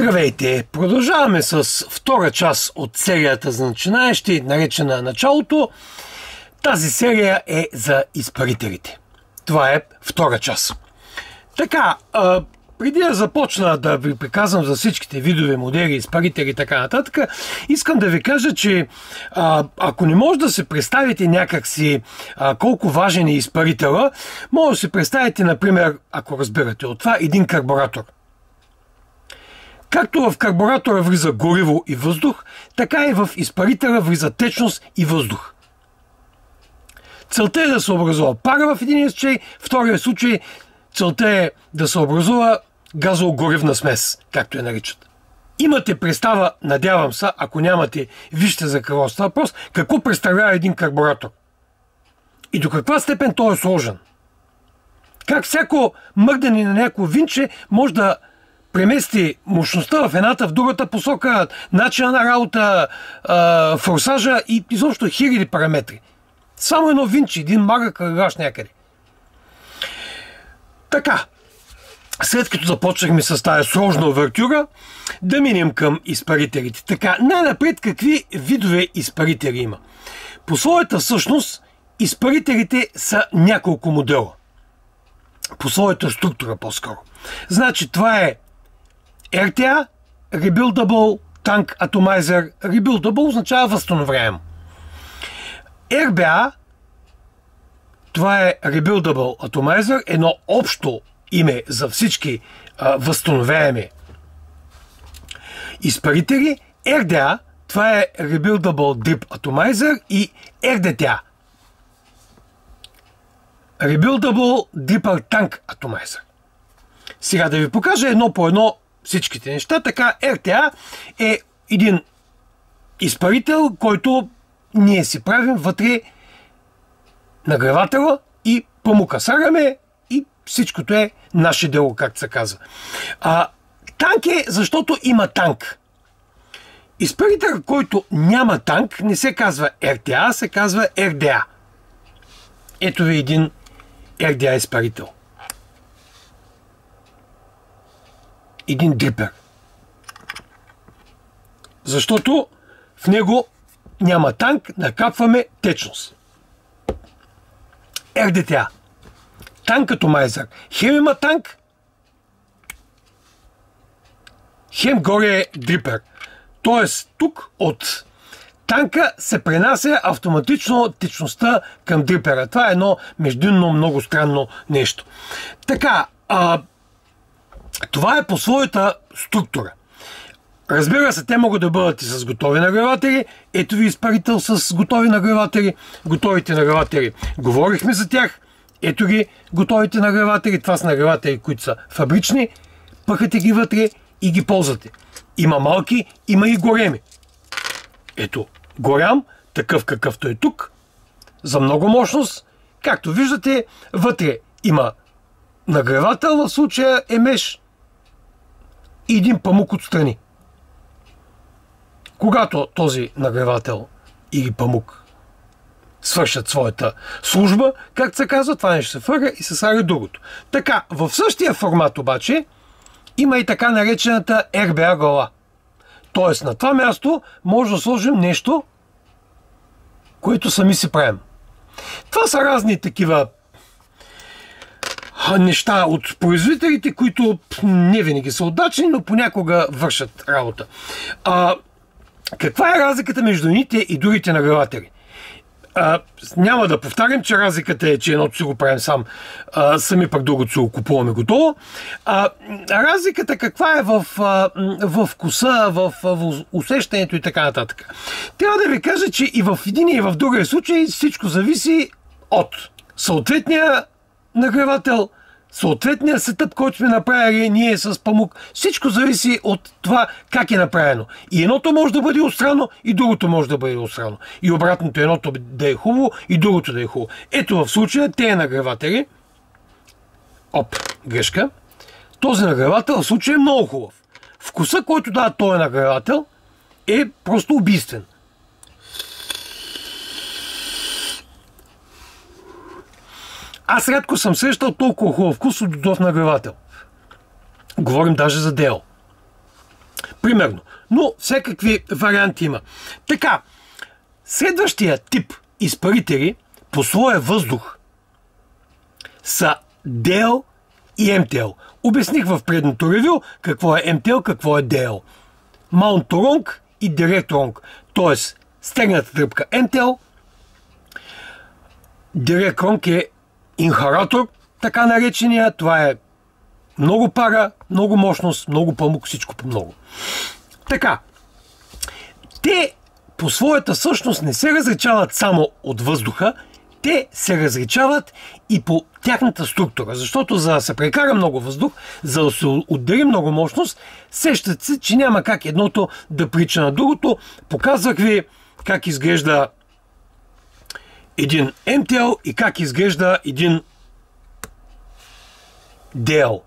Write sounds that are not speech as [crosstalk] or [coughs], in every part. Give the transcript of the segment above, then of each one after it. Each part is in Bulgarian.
Здравейте! Продължаваме с втора част от серията за начинаещи, наречена началото. Тази серия е за изпарителите. Това е втора част. Така, а, преди да започна да ви приказвам за всичките видове модели, изпарители и така нататък, искам да ви кажа, че а, ако не може да се представите някакси а, колко важен е изпарителя, може да се представите, например, ако разбирате от това, един карбуратор – Както в карбуратора влиза гориво и въздух, така и в изпарителя влиза течност и въздух. Целта е да се образува пара в един случай, втория случай целта е да се образува газоогоривна смес, както я наричат. Имате представа, надявам се, ако нямате, вижте за какво става въпрос, какво представлява един карбуратор. И до каква степен той е сложен. Как всяко мърдане на някакво винче може да премести мощността в едната, в другата посока, начина на работа, форсажа и изобщо хиляди параметри. Само едно винче, един мага кръгаш някъде. Така, след като започнахме с тази сложна овертюра, да минем към изпарителите. Така, най-напред какви видове изпарители има? По своята същност, изпарителите са няколко модела. По своята структура по-скоро. Значи това е RTA, Rebuildable Tank Atomizer, Rebuildable означава възстановяем. RBA, това е Rebuildable Atomizer, едно общо име за всички а, възстановяеми изпарители. RDA, това е Rebuildable Drip Atomizer и RDTA, Rebuildable Dripper Tank Atomizer. Сега да ви покажа едно по едно всичките неща. Така РТА е един изпарител, който ние си правим вътре нагревателя и памука сараме и всичкото е наше дело, както се казва. А, танк е, защото има танк. Изпарител, който няма танк, не се казва РТА, се казва РДА. Ето ви един РДА изпарител. Един дрипер. Защото в него няма танк, накапваме течност. РДТА. Танк като майзър. Хем има танк, хем горе е дрипер. Тоест, тук от танка се пренася автоматично течността към дрипера. Това е едно междинно много странно нещо. Така, а, това е по своята структура. Разбира се, те могат да бъдат и с готови нагреватели. Ето ви изпарител с готови нагреватели. Готовите нагреватели. Говорихме за тях. Ето ги готовите нагреватели. Това са нагреватели, които са фабрични. Пъхате ги вътре и ги ползвате. Има малки, има и големи. Ето, голям, такъв какъвто е тук, за много мощност. Както виждате, вътре има нагревател, в случая е меш и един памук отстрани. Когато този нагревател или памук свършат своята служба, както се казва, това нещо се фърга и се саря другото. Така, в същия формат обаче има и така наречената RBA глава. Тоест на това място може да сложим нещо, което сами си правим. Това са разни такива неща от производителите, които не винаги са удачни, но понякога вършат работа. А, каква е разликата между ните и другите нагреватели? А, няма да повтарям, че разликата е, че едното си го правим сам, а, сами пък другото си го купуваме готово. А, разликата каква е в, а, в вкуса, в, в усещането и така нататък. Трябва да ви кажа, че и в един и в другия случай всичко зависи от съответния нагревател, съответния сетъп, който сме направили ние с памук, всичко зависи от това как е направено. И едното може да бъде отстрано, и другото може да бъде отстрано. И обратното едното да е хубаво, и другото да е хубаво. Ето в случая те нагреватели, оп, грешка, този нагревател в случая е много хубав. Вкуса, който дава този нагревател, е просто убийствен. Аз рядко съм срещал толкова хубав вкус от готов нагревател. Говорим даже за Дел. примерно. Но всякакви варианти има. Така, следващия тип изпарители по своя въздух са DL и МТЛ. Обясних в предното ревю какво е МТЛ, какво е DL. Маунт и Директ Ронг. Тоест, стегната тръпка МТЛ, Директ Ронг е инхаратор, така наречения. Това е много пара, много мощност, много памук, всичко по много. Така, те по своята същност не се различават само от въздуха, те се различават и по тяхната структура. Защото за да се прекара много въздух, за да се отдели много мощност, сещат се, че няма как едното да прича на другото. Показвах ви как изглежда един MTL и как изглежда един DL.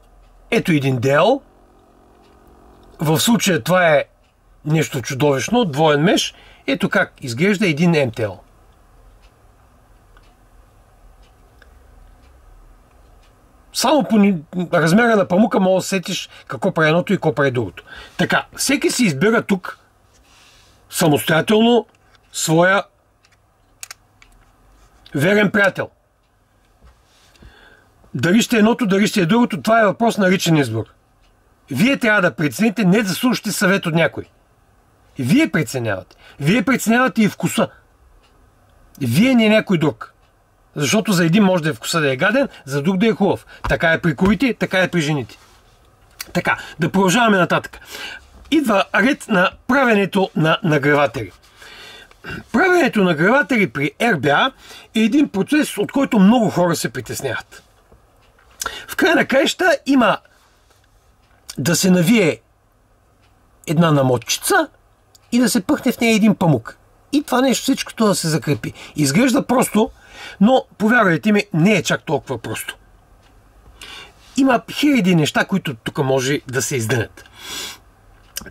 Ето един DL. В случая това е нещо чудовищно, двоен меш. Ето как изглежда един MTL. Само по размера на памука мога да сетиш какво прави едното и какво прави другото. Така, всеки си избира тук самостоятелно своя верен приятел. Дали ще е едното, дали ще е другото, това е въпрос на личен избор. Вие трябва да прецените, не да слушате съвет от някой. Вие преценявате. Вие преценявате и вкуса. Вие не е някой друг. Защото за един може да е вкуса да е гаден, за друг да е хубав. Така е при колите, така е при жените. Така, да продължаваме нататък. Идва ред на правенето на нагреватели. Правенето на граватели при RBA е един процес, от който много хора се притесняват. В края на краища има да се навие една намотчица и да се пъхне в нея един памук. И това нещо всичкото да се закрепи. Изглежда просто, но повярвайте ми, не е чак толкова просто. Има хиляди неща, които тук може да се издънят.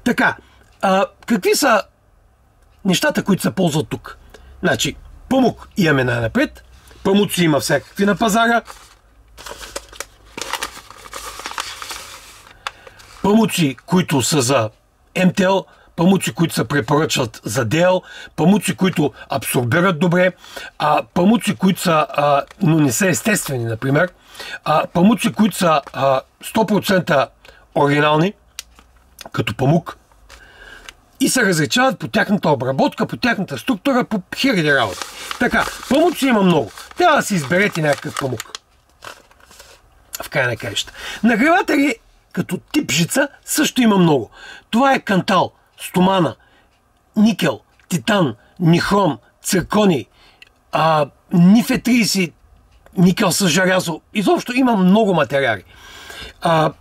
Така, а, какви са нещата, които се ползват тук? Значи, памук имаме най-напред. Памуци има всякакви на пазара. Памуци, които са за МТЛ, памуци, които се препоръчват за ДЛ, памуци, които абсорбират добре, а, памуци, които са, а, но не са естествени, например, а, памуци, които са а, 100% оригинални, като памук, и се различават по тяхната обработка, по тяхната структура, по хиляди работи. Така, памуци има много. Трябва да си изберете някакъв памук. В края на краища. Нагреватели като тип жица също има много. Това е кантал, стомана, никел, титан, нихром, циркони, а, нифе 30, никел с жарязо. Изобщо има много материали. А,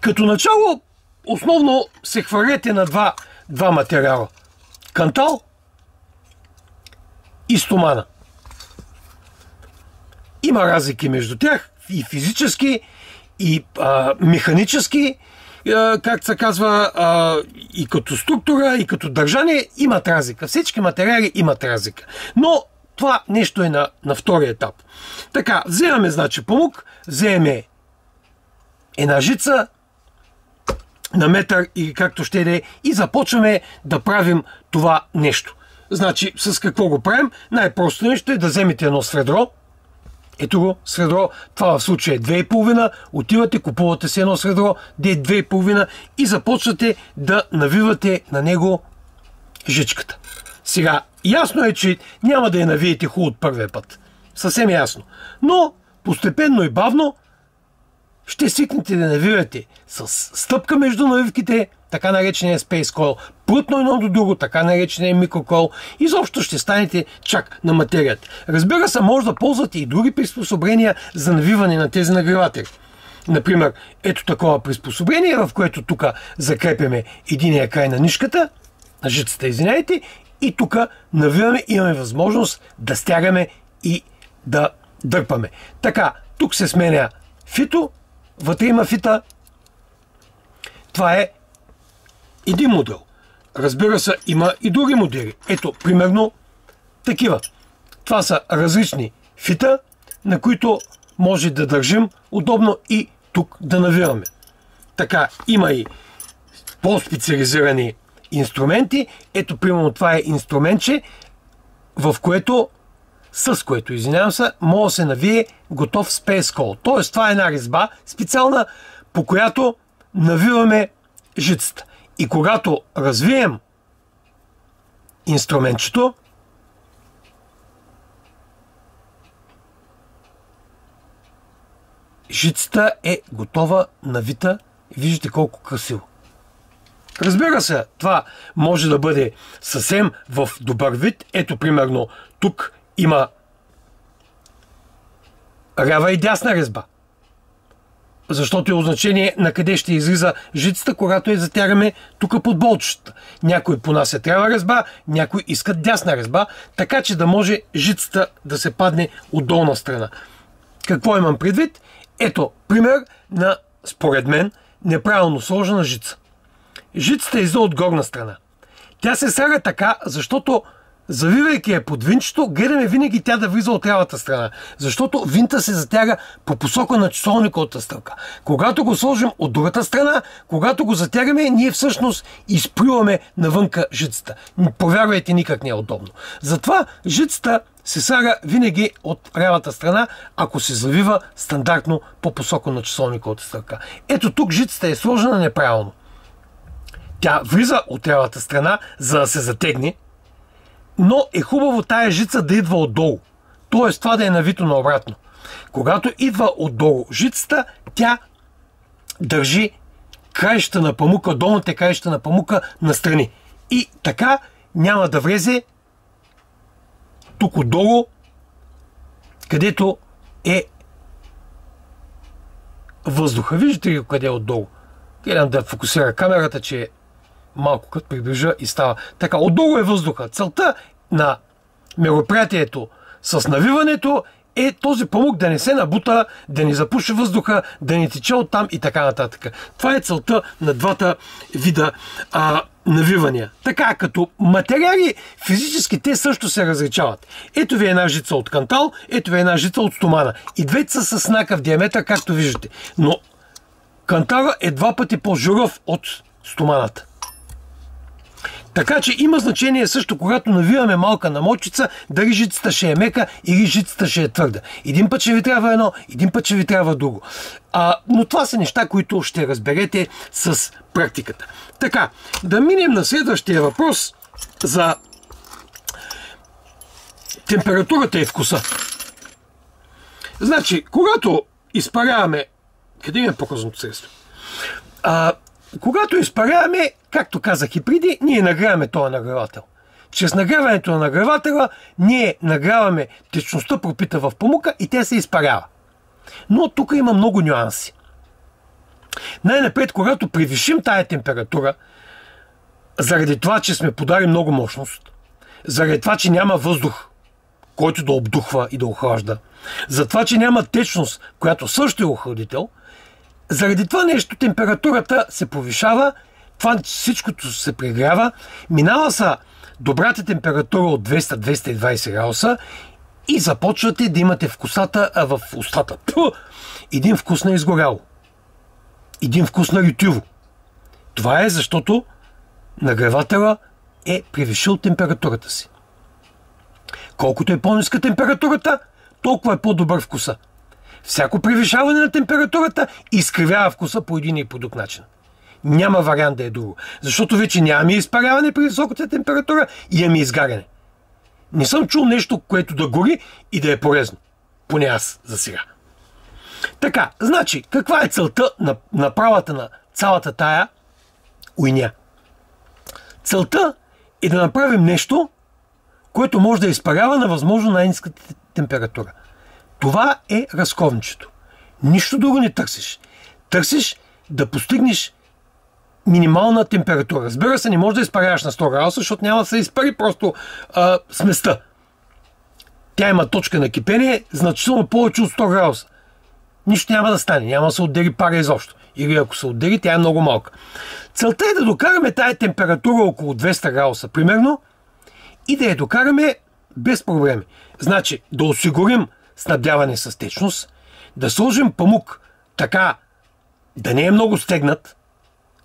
като начало, основно се хвърляте на два, два материала. Кантал и стомана. Има разлики между тях и физически, и а, механически, а, как се казва, а, и като структура, и като държание, имат разлика. Всички материали имат разлика. Но това нещо е на, на втория етап. Така, вземаме, значи, помук, вземаме една жица на метър и както ще е, и започваме да правим това нещо. Значи, с какво го правим? Най-просто нещо е да вземете едно сведро, ето го, средро. Това в случая е 2,5. Отивате, купувате си едно средро, де е 2,5 и започвате да навивате на него жичката. Сега, ясно е, че няма да я навиете хубаво от първия път. Съвсем ясно. Но постепенно и бавно ще свикнете да навивате с стъпка между навивките, така наречения Space Coil, плътно едно до друго, така наречения микрокол, изобщо ще станете чак на материята. Разбира се, може да ползвате и други приспособления за навиване на тези нагреватели. Например, ето такова приспособление, в което тук закрепяме единия край на нишката, на жицата, извиняйте, и тук навиваме, имаме възможност да стягаме и да дърпаме. Така, тук се сменя фито, вътре има фита. Това е един модел. Разбира се, има и други модели. Ето, примерно, такива. Това са различни фита, на които може да държим удобно и тук да навираме. Така, има и по-специализирани инструменти. Ето, примерно, това е инструментче, в което, с което, извинявам се, може да се навие готов Space Call. Тоест, това е една резба специална, по която навиваме жицата. И когато развием инструментчето, жицата е готова, навита. Виждате колко красиво. Разбира се, това може да бъде съвсем в добър вид. Ето, примерно, тук има лява и дясна резба. Защото е означение на къде ще излиза жицата, когато я затягаме тук под болчета. Някой понася трябва резба, някой искат дясна резба, така че да може жицата да се падне от долна страна. Какво имам предвид? Ето, пример на, според мен, неправилно сложена жица. Жицата излиза от горна страна. Тя се сяга така, защото завивайки я под винчето, гледаме винаги тя да влиза от лявата страна. Защото винта се затяга по посока на часовниковата стрелка. Когато го сложим от другата страна, когато го затягаме, ние всъщност изплюваме навънка жицата. Повярвайте, никак не е удобно. Затова жицата се сага винаги от лявата страна, ако се завива стандартно по посока на часовниковата стрелка. Ето тук жицата е сложена неправилно. Тя влиза от лявата страна, за да се затегне, но е хубаво тая жица да идва отдолу. Тоест това да е навито наобратно. Когато идва отдолу жицата, тя държи краища на памука, долните краища на памука настрани. И така няма да влезе тук отдолу, където е въздуха. Виждате ли къде е отдолу? Гледам да фокусира камерата, че малко като приближа и става. Така, отдолу е въздуха. Целта на мероприятието с навиването е този памук да не се набута, да не запуши въздуха, да не тече оттам и така нататък. Това е целта на двата вида а, навивания. Така, като материали, физически те също се различават. Ето ви една жица от кантал, ето ви една жица от стомана. И двете са с накъв диаметър, както виждате. Но кантала е два пъти по-журов от стоманата. Така че има значение също, когато навиваме малка намочица, дали жицата ще е мека или жицата ще е твърда. Един път ще ви трябва едно, един път ще ви трябва друго. А, но това са неща, които ще разберете с практиката. Така, да минем на следващия въпрос за температурата и вкуса. Значи, когато изпаряваме... Къде ми е показаното средство? А, когато изпаряваме, както казах и преди, ние нагряваме този нагревател. Чрез нагряването на нагревателя ние нагряваме течността пропита в памука и тя се изпарява. Но тук има много нюанси. Най-напред, когато превишим тая температура, заради това, че сме подарили много мощност, заради това, че няма въздух, който да обдухва и да охлажда, за това, че няма течност, която също е охладител – заради това нещо температурата се повишава, това всичкото се прегрява, минава са добрата температура от 200-220 градуса и започвате да имате вкусата в устата. Пу! Един вкус на изгоряло. Един вкус на ритюво. Това е защото нагревателя е превишил температурата си. Колкото е по-ниска температурата, толкова е по-добър вкуса. Всяко превишаване на температурата изкривява вкуса по един и по друг начин. Няма вариант да е друго. Защото вече нямаме изпаряване при високата температура и имаме изгаряне. Не съм чул нещо, което да гори и да е полезно. Поне аз за сега. Така, значи, каква е целта на, на правата на цялата тая уйня? Целта е да направим нещо, което може да изпарява на възможно най-низката температура – това е разковничето. Нищо друго не търсиш. Търсиш да постигнеш минимална температура. Разбира се, не може да изпаряваш на 100 градуса, защото няма да се изпари просто а, сместа. Тя има точка на кипение значително повече от 100 градуса. Нищо няма да стане, няма да се отдели пара изобщо. Или ако се отдели, тя е много малка. Целта е да докараме тая температура около 200 градуса, примерно, и да я докараме без проблеми. Значи, да осигурим снабдяване с течност, да сложим памук така, да не е много стегнат,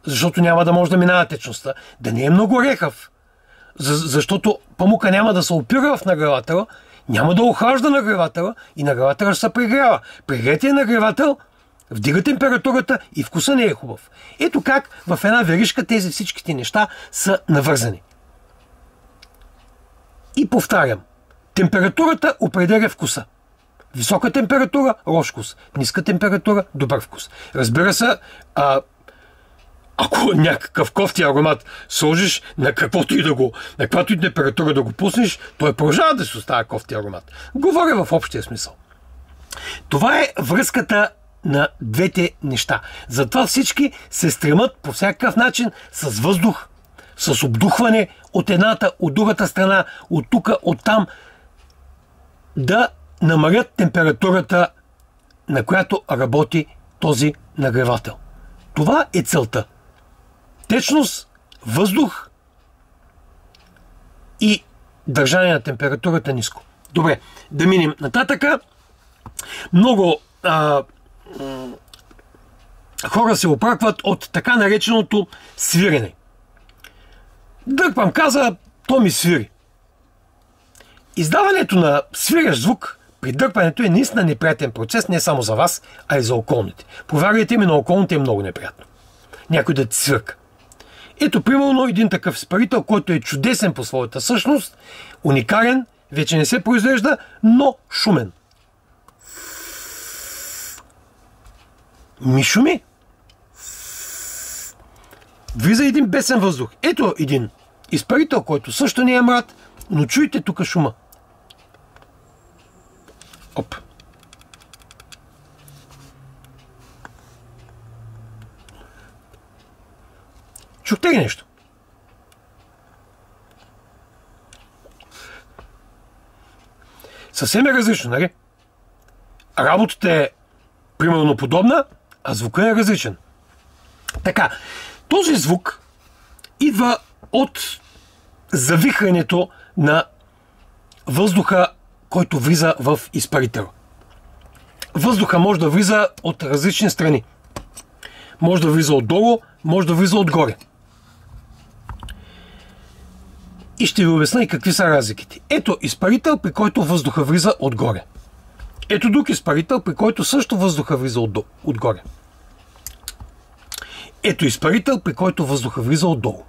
защото няма да може да минава течността, да не е много рехав, за, защото памука няма да се опира в нагревателя, няма да охлажда нагревателя и нагревателя ще се прегрява. Прегретия нагревател вдига температурата и вкуса не е хубав. Ето как в една веришка тези всичките неща са навързани. И повтарям, температурата определя вкуса. Висока температура – лош вкус. Ниска температура – добър вкус. Разбира се, а, ако някакъв кофти аромат сложиш на каквото и да го, на каквато и температура да го пуснеш, той продължава да се остава кофти аромат. Говоря в общия смисъл. Това е връзката на двете неща. Затова всички се стремат по всякакъв начин с въздух, с обдухване от едната, от другата страна, от тук, от там, да намалят температурата, на която работи този нагревател. Това е целта. Течност, въздух и държание на температурата ниско. Добре, да минем нататъка. Много а, хора се опракват от така нареченото свирене. Дърпам каза, то ми свири. Издаването на свирещ звук при дърпането е наистина неприятен процес не само за вас, а и за околните. Повярвайте ми, на околните е много неприятно. Някой да ти свърка. Ето, примерно, един такъв изпарител, който е чудесен по своята същност, уникален, вече не се произвежда, но шумен. Ми шуми. Влиза един бесен въздух. Ето един изпарител, който също не е мрад, но чуйте тук шума. Оп. Чухте ли нещо? Съвсем е различно, нали? Работата е примерно подобна, а звукът е различен. Така, този звук идва от завихането на въздуха, който влиза в изпарител. Въздуха може да влиза от различни страни. Може да влиза отдолу, може да влиза отгоре. И ще ви обясня и какви са разликите. Ето изпарител, при който въздуха влиза отгоре. Ето друг изпарител, при който също въздуха влиза от, отгоре. Ето изпарител, при който въздуха влиза отдолу.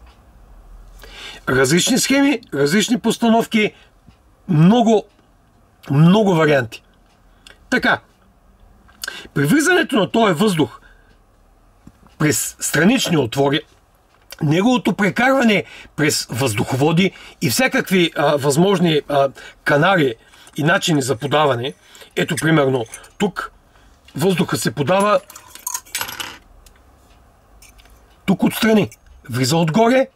Различни схеми, различни постановки, много, много варианти. Така, при влизането на този въздух през странични отвори, неговото прекарване през въздуховоди и всякакви а, възможни а, канали и начини за подаване. Ето, примерно, тук въздуха се подава тук отстрани. Влиза отгоре,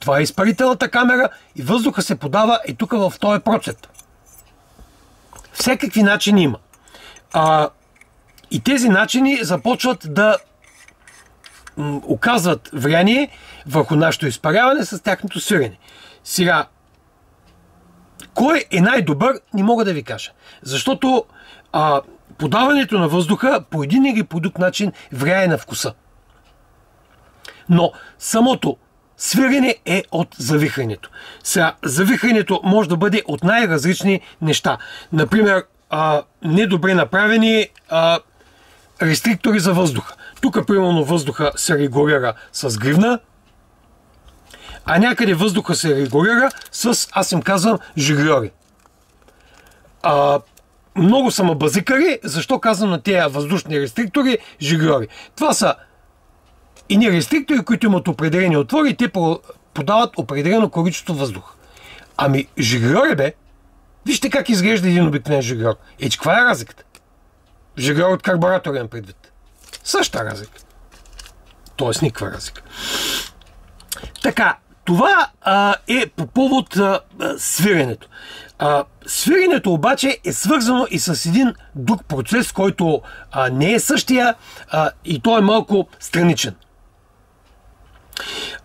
това е изпарителната камера и въздуха се подава и тук в този процет. Всекакви начини има. А, и тези начини започват да оказват влияние върху нашето изпаряване с тяхното свирене. Сега, кой е най-добър, не мога да ви кажа. Защото а, подаването на въздуха по един или по друг начин влияе на вкуса. Но самото свирене е от завихането. Сега, завихането може да бъде от най-различни неща. Например, а, недобре направени а, рестриктори за въздуха. Тук, примерно, въздуха се регулира с гривна, а някъде въздуха се регулира с, аз им казвам, жигриори. А, много са базикари, защо казвам на тези въздушни рестриктори жигриори? Това са и ни рестриктори, които имат определени отвори, те подават определено количество въздух. Ами, жигриори бе, вижте как изглежда един обикновен жигриор. Е, че каква е разликата? Жигриор от карбуратор имам предвид. Същата разлика. Тоест никаква разлика. Така, това а, е по повод а, свиренето. А, свиренето обаче е свързано и с един друг процес, който а, не е същия а, и той е малко страничен.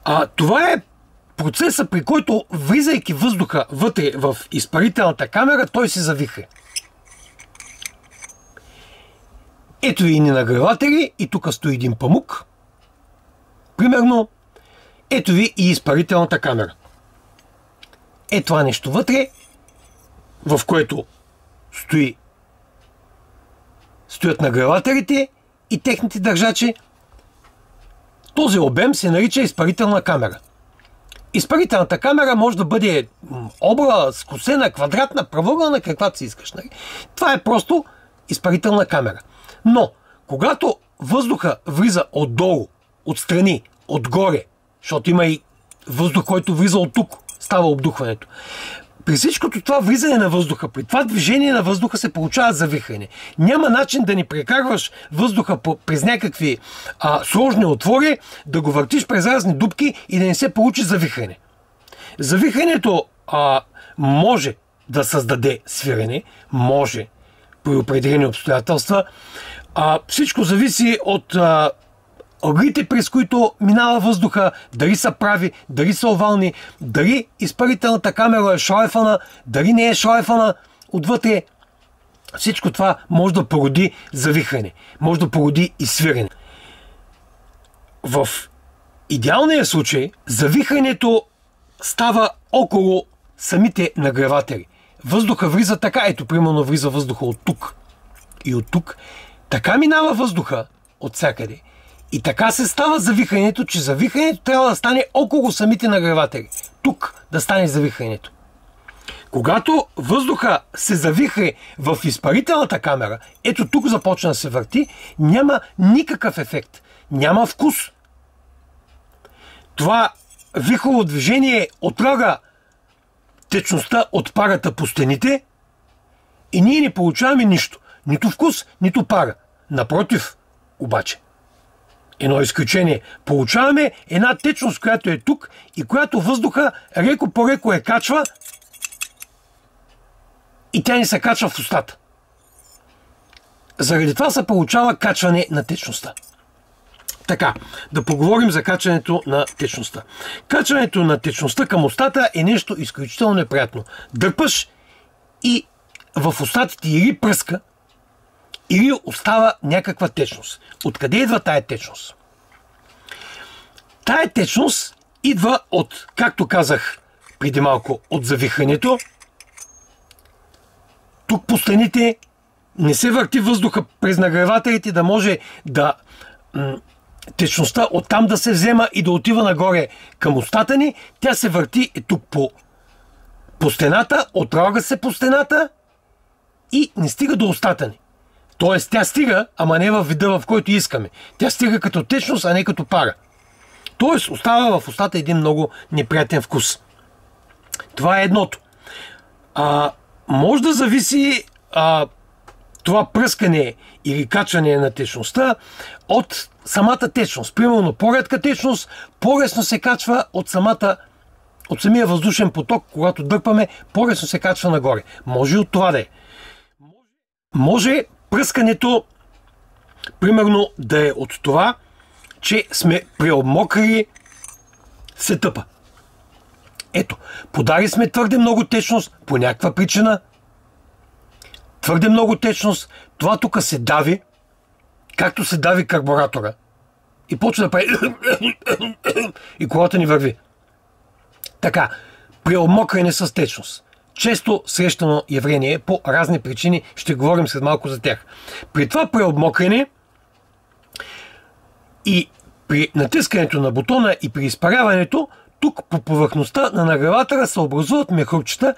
А, това е процеса, при който, влизайки въздуха вътре в изпарителната камера, той се завиха. Ето и ни нагреватели и тук стои един памук. Примерно, ето ви и изпарителната камера. Е това нещо вътре, в което стои стоят нагревателите и техните държачи. Този обем се нарича изпарителна камера. Изпарителната камера може да бъде обла, скосена, квадратна, правоъгълна, каквато си искаш. Нали? Това е просто изпарителна камера. Но, когато въздуха влиза отдолу, отстрани, отгоре, защото има и въздух, който влиза от тук, става обдухването при всичкото това влизане на въздуха, при това движение на въздуха се получава завихане. Няма начин да ни прекарваш въздуха през някакви а, сложни отвори, да го въртиш през разни дубки и да не се получи завихане. Завихането а, може да създаде свирене, може при определени обстоятелства. А, всичко зависи от а, ъглите, през които минава въздуха, дали са прави, дали са овални, дали изпарителната камера е шлайфана, дали не е шлайфана отвътре. Всичко това може да породи завихане, може да породи и свирене. В идеалния случай завихането става около самите нагреватели. Въздуха влиза така, ето примерно влиза въздуха от тук и от тук. Така минава въздуха от всякъде. И така се става завихането, че завихането трябва да стане около самите нагреватели. Тук да стане завихането. Когато въздуха се завихре в изпарителната камера, ето тук започна да се върти, няма никакъв ефект. Няма вкус. Това вихрово движение отрага течността от парата по стените и ние не получаваме нищо. Нито вкус, нито пара. Напротив, обаче – едно изключение. Получаваме една течност, която е тук и която въздуха реко по реко е качва и тя ни се качва в устата. Заради това се получава качване на течността. Така, да поговорим за качването на течността. Качването на течността към устата е нещо изключително неприятно. Дърпаш и в устата ти или пръска, или остава някаква течност. Откъде идва тая течност? Тая течност идва от, както казах преди малко, от завихането. Тук по стените не се върти въздуха през нагревателите да може да течността оттам да се взема и да отива нагоре към устата ни. Тя се върти е тук по, по стената, отрага се по стената и не стига до устата ни. Тоест, тя стига, ама не в вида, в който искаме. Тя стига като течност, а не като пара. Тоест, остава в устата един много неприятен вкус. Това е едното. А, може да зависи а, това пръскане или качване на течността от самата течност. Примерно, по-редка течност по-лесно се качва от самата от самия въздушен поток, когато дърпаме, по-лесно се качва нагоре. Може от това да е. Може пръскането, примерно, да е от това, че сме преобмокрили сетъпа. Ето, подари сме твърде много течност по някаква причина. Твърде много течност. Това тук се дави, както се дави карбуратора. И почва да прави [coughs] и колата ни върви. Така, преобмокрене с течност често срещано явление по разни причини. Ще говорим след малко за тях. При това преобмокрене и при натискането на бутона и при изпаряването, тук по повърхността на нагреватора се образуват мехурчета,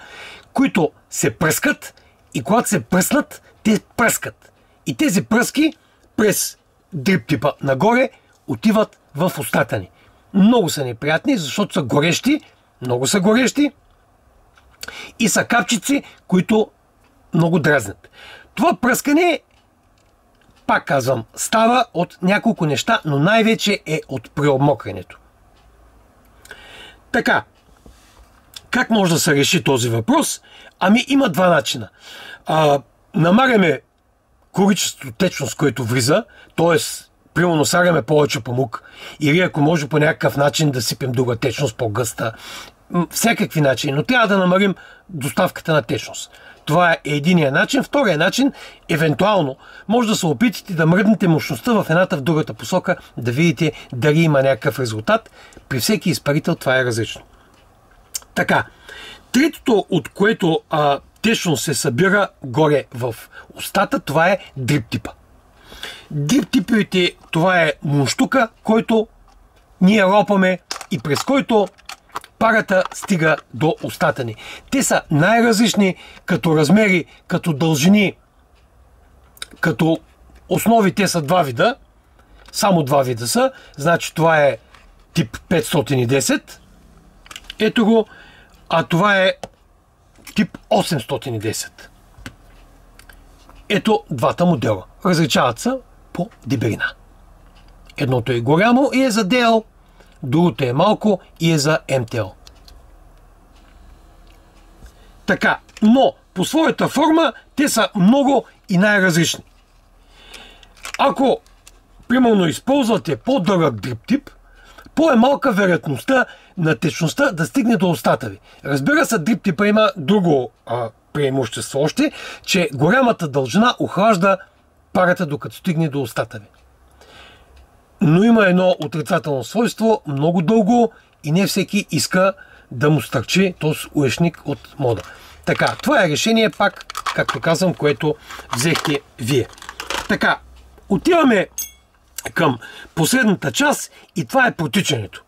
които се пръскат и когато се пръснат, те пръскат. И тези пръски през дрип типа нагоре отиват в устата ни. Много са неприятни, защото са горещи, много са горещи и са капчици, които много дразнят. Това пръскане, пак казвам, става от няколко неща, но най-вече е от преобмокренето. Така, как може да се реши този въпрос? Ами има два начина. А, намаляме количество течност, което влиза, т.е. примерно слагаме повече памук, или ако може по някакъв начин да сипем друга течност по-гъста всякакви начини, но трябва да намалим доставката на течност. Това е единия начин. Втория начин, евентуално, може да се опитате да мръднете мощността в едната в другата посока, да видите дали има някакъв резултат. При всеки изпарител това е различно. Така, третото, от което а, течно се събира горе в устата, това е дриптипа. Дриптипите, това е мунштука, който ние ропаме и през който парата стига до устата ни. Те са най-различни като размери, като дължини, като основи те са два вида. Само два вида са. Значи това е тип 510. Ето го. А това е тип 810. Ето двата модела. Различават се по дебелина. Едното е голямо и е за DL, другото е малко и е за MTL. Така, но по своята форма те са много и най-различни. Ако, примерно, използвате по-дълъг дрип тип, по-е-малка вероятността на течността да стигне до устата ви. Разбира се, дрип типа има друго а, преимущество още, че голямата дължина охлажда парата докато стигне до устата ви. Но има едно отрицателно свойство, много дълго и не всеки иска да му стърчи този уешник от мода. Така, това е решение пак, както казвам, което взехте вие. Така, отиваме към последната част и това е протичането.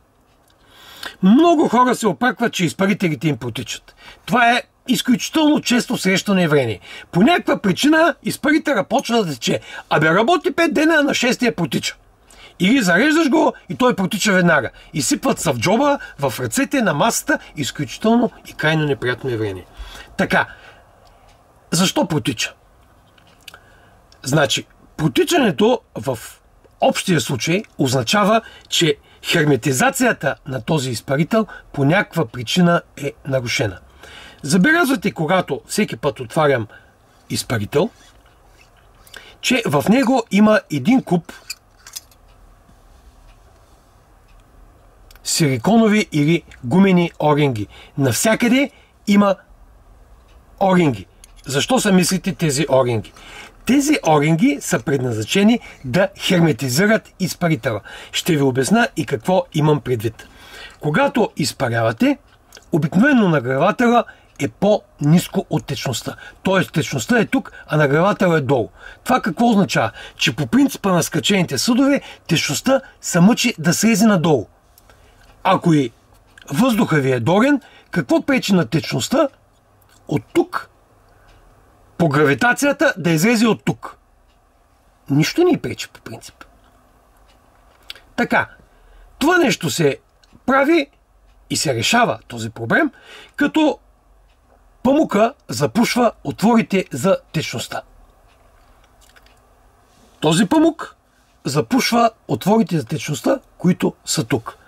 Много хора се опакват, че изпарителите им протичат. Това е изключително често срещано явление. По някаква причина изпарителя почва да тече. Абе работи 5 дена, на 6 я протича. Или зареждаш го и той протича веднага. И сипват се в джоба, в ръцете, на масата. Изключително и крайно неприятно явление. Така, защо протича? Значи, протичането в общия случай означава, че херметизацията на този изпарител по някаква причина е нарушена. Забелязвате, когато всеки път отварям изпарител, че в него има един куп силиконови или гумени оринги. Навсякъде има оринги. Защо са мислите тези оринги? Тези оринги са предназначени да херметизират изпарителя. Ще ви обясна и какво имам предвид. Когато изпарявате, обикновено нагревателя е по-низко от течността. Тоест течността е тук, а нагревателя е долу. Това какво означава? Че по принципа на скачените съдове течността се мъчи да слезе надолу. Ако и въздуха ви е дорен, какво пречи на течността от тук по гравитацията да излезе от тук? Нищо не пречи по принцип. Така, това нещо се прави и се решава този проблем, като памука запушва отворите за течността. Този памук запушва отворите за течността, които са тук.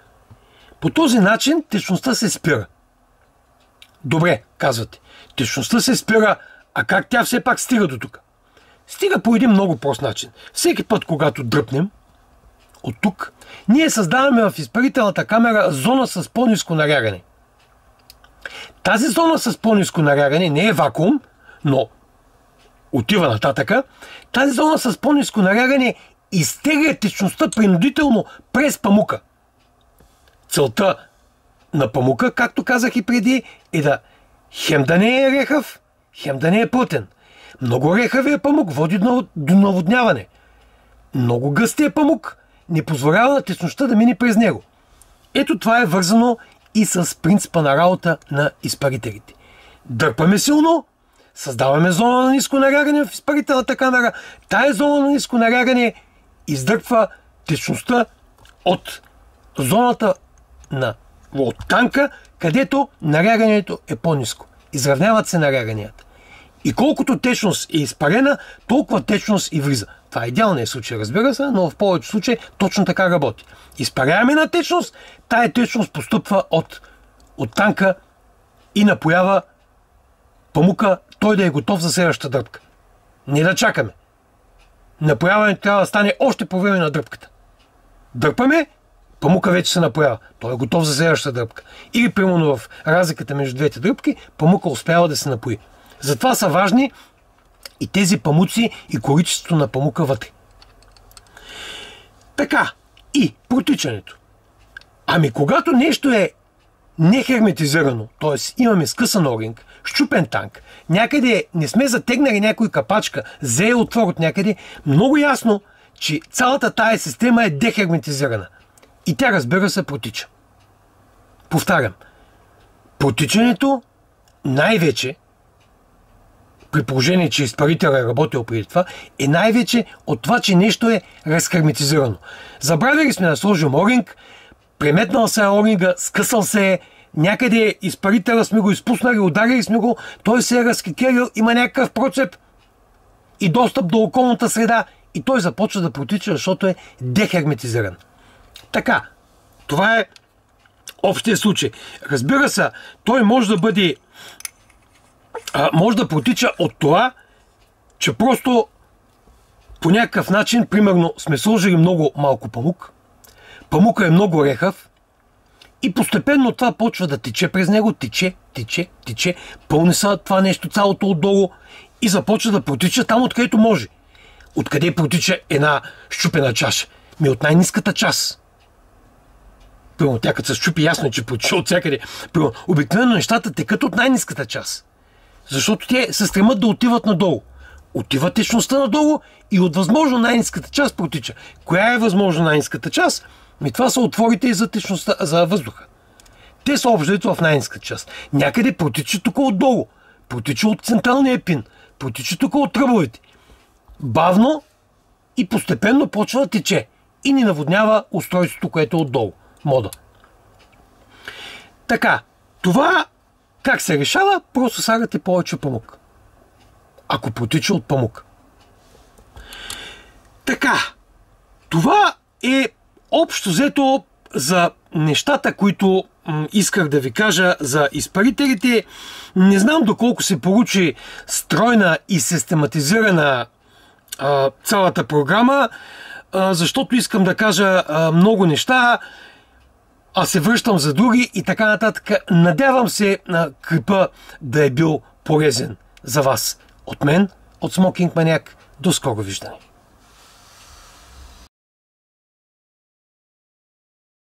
По този начин течността се спира. Добре, казвате. Течността се спира, а как тя все пак стига до тук? Стига по един много прост начин. Всеки път, когато дръпнем от тук, ние създаваме в изпарителната камера зона с по-низко нарягане. Тази зона с по-низко нарягане не е вакуум, но отива нататъка. Тази зона с по-низко нарягане изтегля течността принудително през памука. Целта на памука, както казах и преди, е да хем да не е рехав, хем да не е плътен. Много рехавия памук води до наводняване. Много гъстия памук не позволява на течността да мине през него. Ето това е вързано и с принципа на работа на изпарителите. Дърпаме силно, създаваме зона на ниско нарягане в изпарителната камера. Тая зона на ниско нарягане издърпва течността от зоната на от танка, където нарягането е по-низко. Изравняват се наряганията. И колкото течност е изпарена, толкова течност и влиза. Това е идеалният случай, разбира се, но в повечето случаи точно така работи. Изпаряваме на течност, тая течност постъпва от, от танка и напоява памука, той да е готов за следващата дръпка. Не да чакаме. Напояването трябва да стане още по време на дръпката. Дърпаме, памука вече се напоява. Той е готов за следващата дръпка. Или, примерно, в разликата между двете дръпки, памука успява да се напои. Затова са важни и тези памуци и количеството на памука вътре. Така, и протичането. Ами когато нещо е нехерметизирано, т.е. имаме скъсан оринг, щупен танк, някъде не сме затегнали някой капачка, зе отвор от някъде, много ясно, че цялата тая система е дехерметизирана. И тя, разбира се, протича. Повтарям, протичането най-вече, при положение, че изпарител е работил преди това, е най-вече от това, че нещо е разхерметизирано. Забравили сме да сложим оринг, преметнал се е оринга, скъсал се е, някъде изпарителя сме го изпуснали, ударили сме го, той се е разкикерил, има някакъв процеп и достъп до околната среда и той започва да протича, защото е дехерметизиран. Така, това е общия случай. Разбира се, той може да бъде а, може да протича от това, че просто по някакъв начин, примерно, сме сложили много малко памук, памука е много рехав и постепенно това почва да тече през него, тече, тече, тече, пълни са това нещо цялото отдолу и започва да протича там, откъдето може. Откъде протича една щупена чаша? Ми от най-низката част. Примерно, тя като се щупи, ясно е, че протича от всякъде. Примерно, обикновено нещата текат от най-низката част. Защото те се стремат да отиват надолу. Отива течността надолу и от възможно най-низката част протича. Коя е възможно най-низката част? Ми това са отворите и за течността, за въздуха. Те са общо в най-низката част. Някъде протича тук отдолу. Протича от централния пин. Протича тук от тръбовете. Бавно и постепенно почва да тече. И ни наводнява устройството, което е отдолу. Мода. Така, това как се решава? Просто слагате повече памук. Ако потича от памук. Така, това е общо взето за нещата, които исках да ви кажа за изпарителите. Не знам доколко се получи стройна и систематизирана цялата програма, защото искам да кажа много неща а се връщам за други и така нататък. Надявам се на крипа да е бил полезен за вас. От мен, от Смокинг Маняк, до скоро виждане.